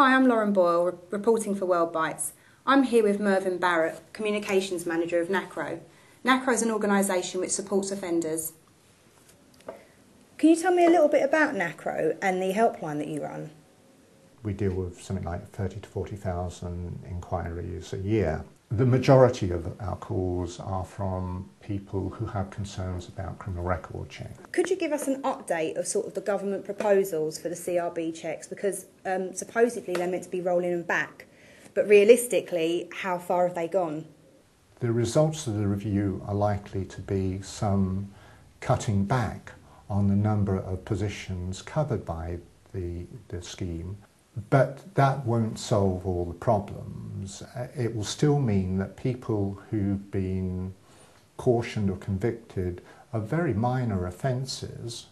Hi, I'm Lauren Boyle, re- reporting for WORLDbytes. I'm here with Mervyn Barrett, Communications Manager of NACRO. NACRO is an organisation which supports offenders. Can you tell me a little bit about NACRO and the helpline that you run? We deal with something like 30 to 40,000 inquiries a year. The majority of our calls are from people who have concerns about criminal record checks. Could you give us an update of sort of the government proposals for the CRB checks? Because um, supposedly they're meant to be rolling them back, but realistically, how far have they gone? The results of the review are likely to be some cutting back on the number of positions covered by the, the scheme but that won't solve all the problems. Uh, it will still mean that people who've been cautioned or convicted of very minor offences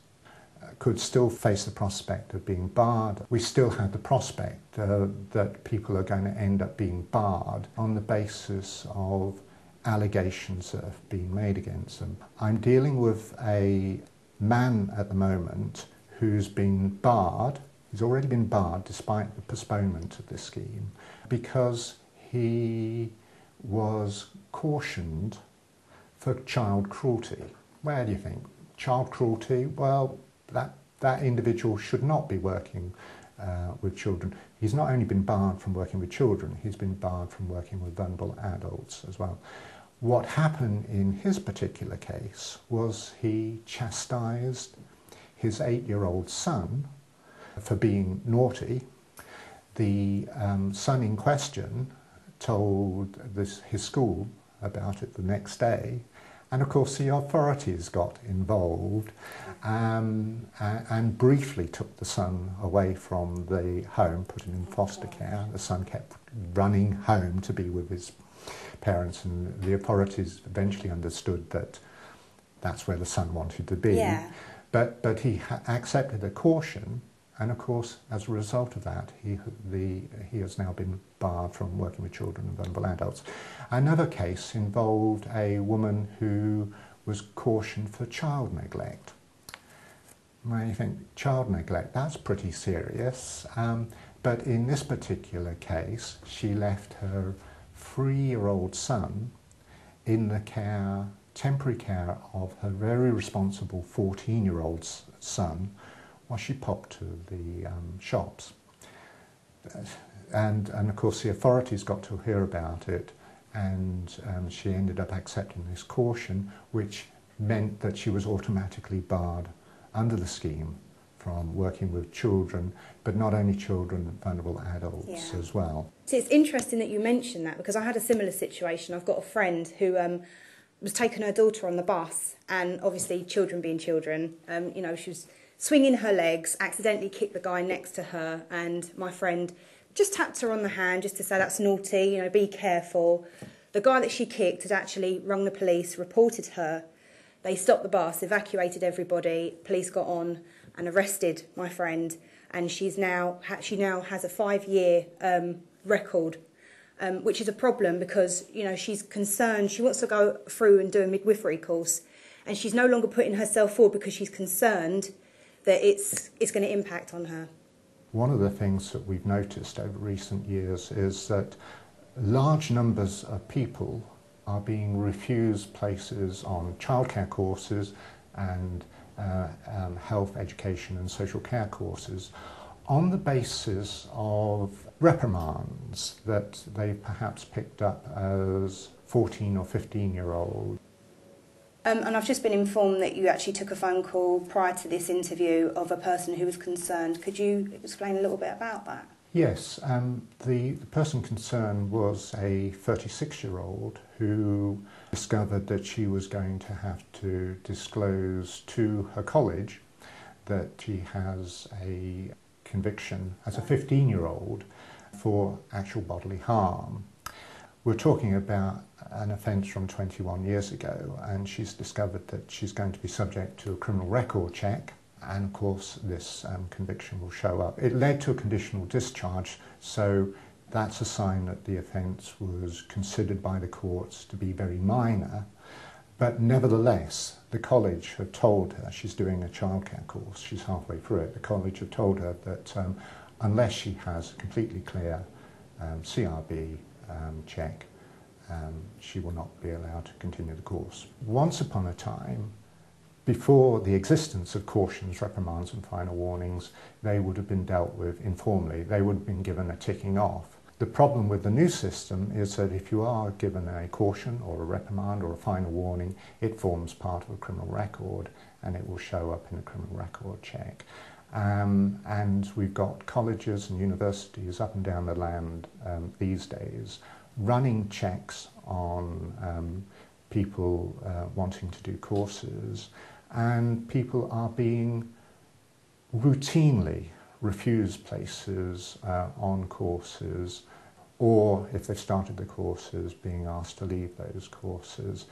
uh, could still face the prospect of being barred. We still have the prospect uh, that people are going to end up being barred on the basis of allegations that have been made against them. I'm dealing with a man at the moment who's been barred He's already been barred despite the postponement of this scheme because he was cautioned for child cruelty. Where do you think? Child cruelty? Well, that, that individual should not be working uh, with children. He's not only been barred from working with children, he's been barred from working with vulnerable adults as well. What happened in his particular case was he chastised his eight year old son for being naughty. The um, son in question told this, his school about it the next day, and of course the authorities got involved um, and, and, briefly took the son away from the home, put him in foster care. The son kept running home to be with his parents, and the authorities eventually understood that that's where the son wanted to be. Yeah. But, but he accepted a caution and of course, as a result of that, he, the, he has now been barred from working with children and vulnerable adults. Another case involved a woman who was cautioned for child neglect. Now you think, child neglect, that's pretty serious. Um, but in this particular case, she left her three-year-old son in the care, temporary care of her very responsible 14-year-old son well, she popped to the um, shops. And, and of course, the authorities got to hear about it, and um, she ended up accepting this caution, which meant that she was automatically barred under the scheme from working with children, but not only children, vulnerable adults yeah. as well. So it's interesting that you mention that because I had a similar situation. I've got a friend who um, was taking her daughter on the bus, and obviously, children being children, um, you know, she was swinging her legs, accidentally kicked the guy next to her, and my friend just tapped her on the hand just to say that's naughty, you know, be careful. The guy that she kicked had actually rung the police, reported her. They stopped the bus, evacuated everybody. Police got on and arrested my friend, and she's now she now has a five-year um, record, um, which is a problem because you know she's concerned. She wants to go through and do a midwifery course, and she's no longer putting herself forward because she's concerned that it's, it's going to impact on her. One of the things that we've noticed over recent years is that large numbers of people are being refused places on childcare courses and uh, um, health, education and social care courses on the basis of reprimands that they've perhaps picked up as 14 or 15 year olds. Um, and I've just been informed that you actually took a phone call prior to this interview of a person who was concerned. Could you explain a little bit about that? Yes, um, the, the person concerned was a 36 year old who discovered that she was going to have to disclose to her college that she has a conviction as a 15 year old for actual bodily harm. We're talking about an offence from 21 years ago, and she's discovered that she's going to be subject to a criminal record check, and of course, this um, conviction will show up. It led to a conditional discharge, so that's a sign that the offence was considered by the courts to be very minor. But nevertheless, the college have told her, she's doing a childcare course, she's halfway through it, the college have told her that um, unless she has a completely clear um, CRB um, check, um, she will not be allowed to continue the course. Once upon a time, before the existence of cautions, reprimands and final warnings, they would have been dealt with informally. They would have been given a ticking off. The problem with the new system is that if you are given a caution or a reprimand or a final warning, it forms part of a criminal record and it will show up in a criminal record check. Um, and we've got colleges and universities up and down the land um, these days running checks on um, people uh, wanting to do courses. And people are being routinely refused places uh, on courses or if they've started the courses being asked to leave those courses.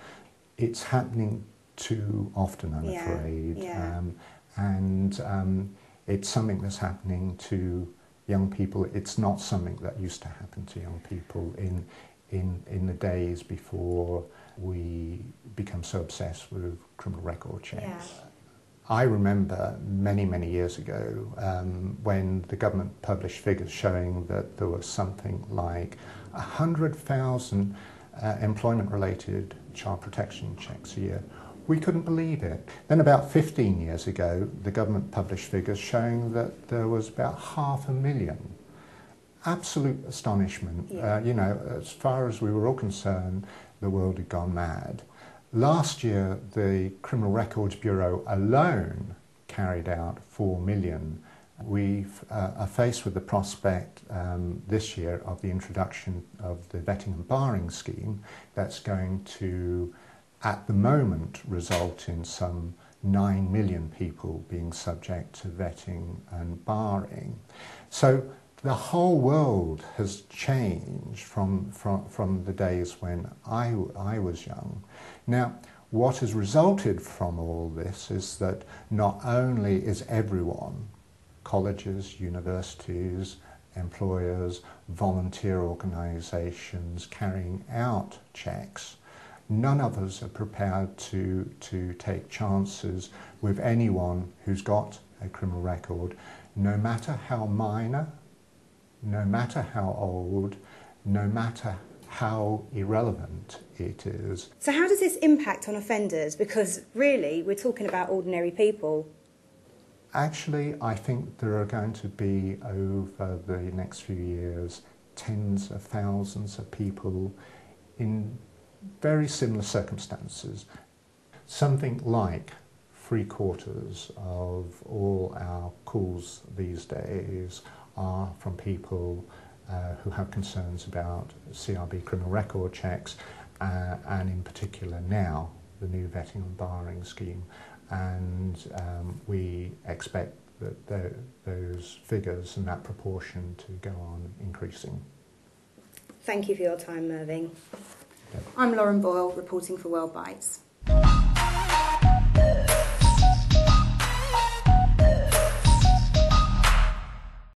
It's happening too often I'm Yeah, afraid. yeah. Um, and um, it's something that's happening to young people it's not something that used to happen to young people in in in the days before we become so obsessed with criminal record checks. Yeah. I remember many, many years ago um, when the government published figures showing that there was something like 100,000 uh, employment related child protection checks a year. We couldn't believe it. Then, about 15 years ago, the government published figures showing that there was about half a million. Absolute astonishment. Yeah. Uh, you know, as far as we were all concerned, the world had gone mad. Last year, the Criminal Records Bureau alone carried out 4 million. We uh, are faced with the prospect um, this year of the introduction of the vetting and barring scheme that's going to, at the moment, result in some 9 million people being subject to vetting and barring. So the whole world has changed from, from, from the days when I, I was young. Now, what has resulted from all this is that not only is everyone, colleges, universities, employers, volunteer organisations carrying out checks, none of us are prepared to, to take chances with anyone who's got a criminal record, no matter how minor no matter how old, no matter how irrelevant it is. So, how does this impact on offenders? Because really, we're talking about ordinary people. Actually, I think there are going to be over the next few years tens of thousands of people in very similar circumstances. Something like three quarters of all our calls these days are from people uh, who have concerns about CRB criminal record checks uh, and in particular now the new vetting and barring scheme and um, we expect that tho- those figures and that proportion to go on increasing. Thank you for your time, Mervyn. I'm Lauren Boyle, reporting for WORLDbytes.